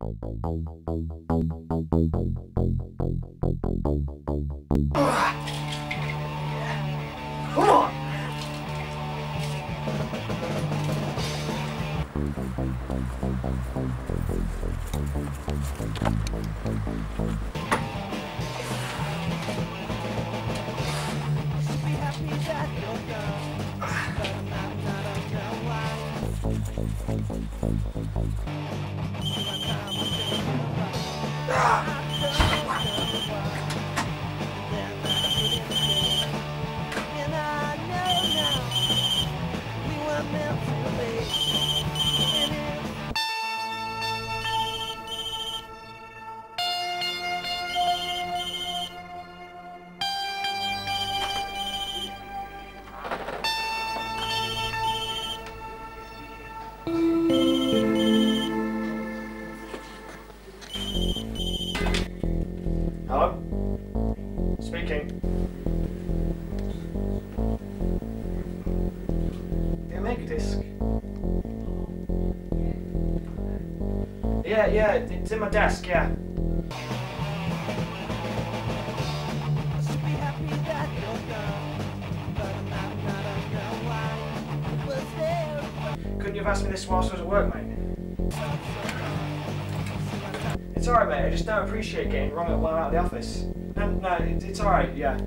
Come on! Yeah, yeah, it's in my desk, yeah. Couldn't you have asked me this whilst I was at work, mate? It's alright, mate. I just don't appreciate getting wrong while I'm out of the office. No, no, it's alright, yeah.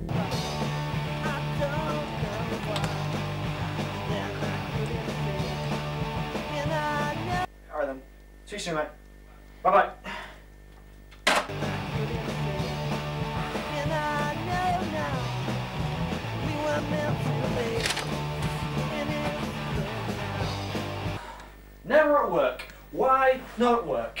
Alright then. See you soon, mate. Bye bye. Never at work. Why not work?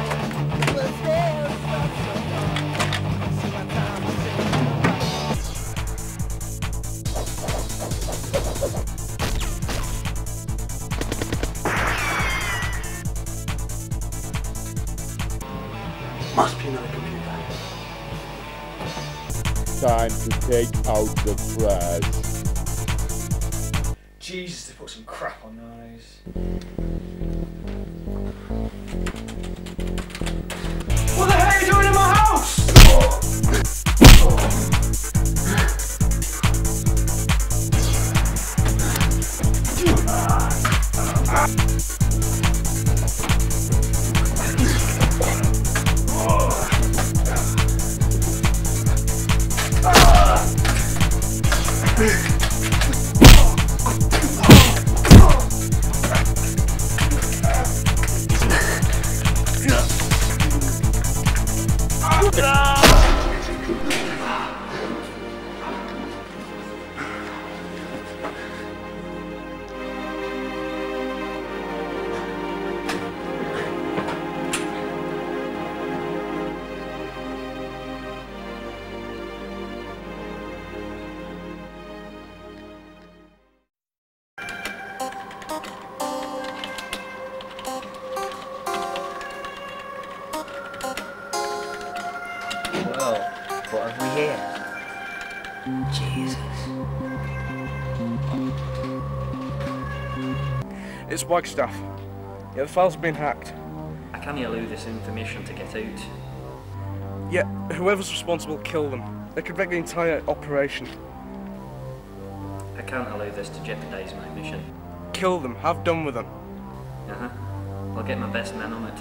Time to take out the trash. Jesus, they put some crap on those. Here? Jesus. It's Wagstaff. Yeah, the file's been hacked. I can't allow this information to get out. Yeah, whoever's responsible, kill them. They could wreck the entire operation. I can't allow this to jeopardize my mission. Kill them. Have done with them. Uh-huh. I'll get my best men on it.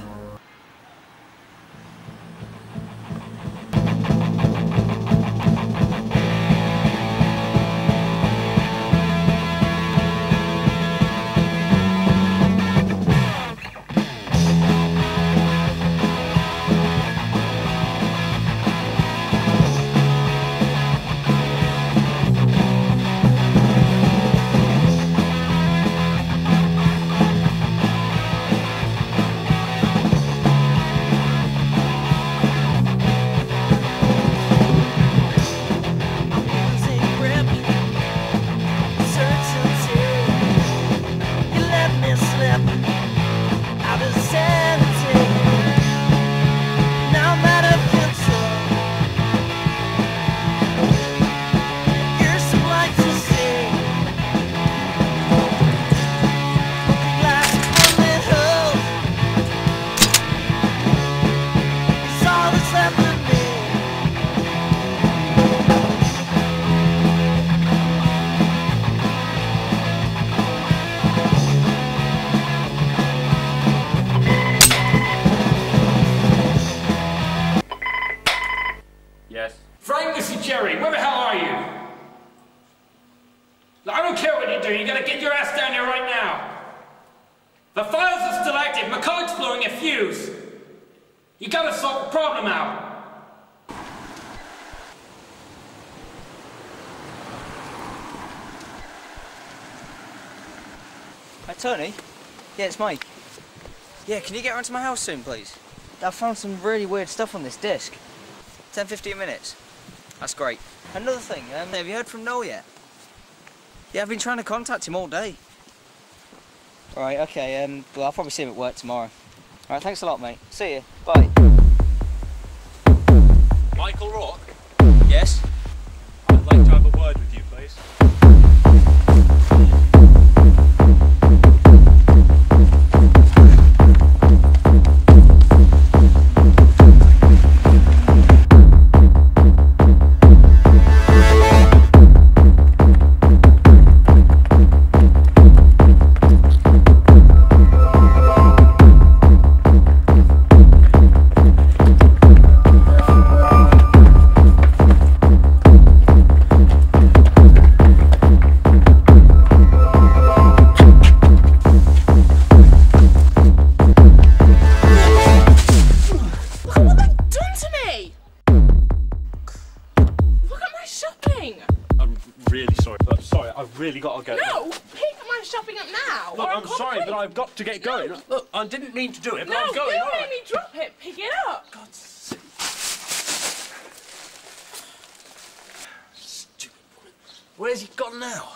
you do. You gotta get your ass down here right now. The files are still active. McCulloch's blowing a fuse. You gotta sort the problem out. Hey, Tony? Yeah, it's Mike. Yeah, can you get around to my house soon, please? I found some really weird stuff on this disc. 10, 15 minutes. That's great. Another thing, um, have you heard from Noel yet? Yeah, I've been trying to contact him all day. Alright, okay, um, well, I'll probably see him at work tomorrow. Alright, thanks a lot, mate. See you. Bye. Michael Rourke, Yes? Really got to go. No! Pick my shopping up now! Look, I'm sorry, but. I've got to get going. Look, I didn't mean to do it, but No, I'm going. you made right. me drop it! Pick it up! God's sake. Stupid woman. Where's he gone now?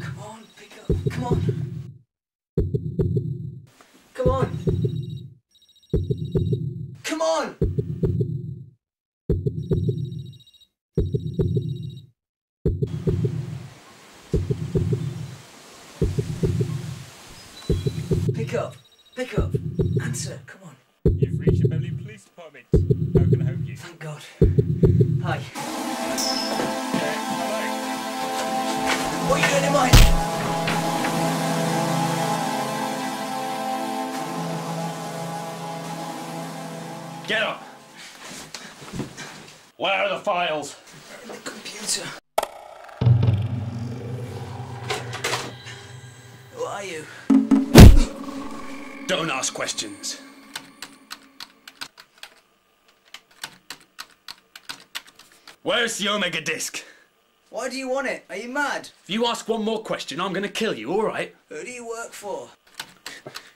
Come on, pick up. Come on. Come on. Come on. Pick up. Pick up. Answer. Come on. You've reached the Beverley Police Department. How can I help you? Thank God. Hi. What are you doing in mine? Get up! Where are the files? In the computer. Who are you? Don't ask questions. Where's the Omega disc? Why do you want it? Are you mad? If you ask one more question, I'm gonna kill you, alright? Who do you work for?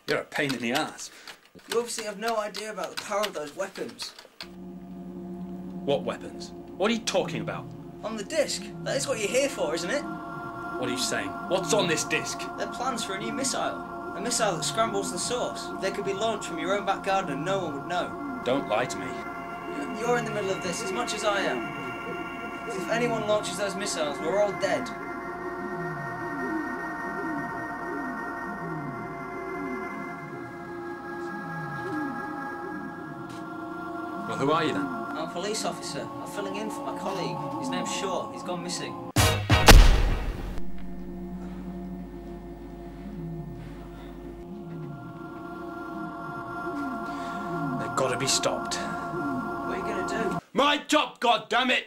You're a pain in the ass. You obviously have no idea about the power of those weapons. What weapons? What are you talking about? On the disc. That is what you're here for, isn't it? What are you saying? What's on this disc? They're plans for a new missile. A missile that scrambles the source. They could be launched from your own back garden and no one would know. Don't lie to me. You- You're in the middle of this as much as I am. If anyone launches those missiles, we're all dead. Well, who are you then? I'm a police officer. I'm filling in for my colleague. His name's Shaw. He's gone missing. Stopped. What are you gonna do? My job, goddammit!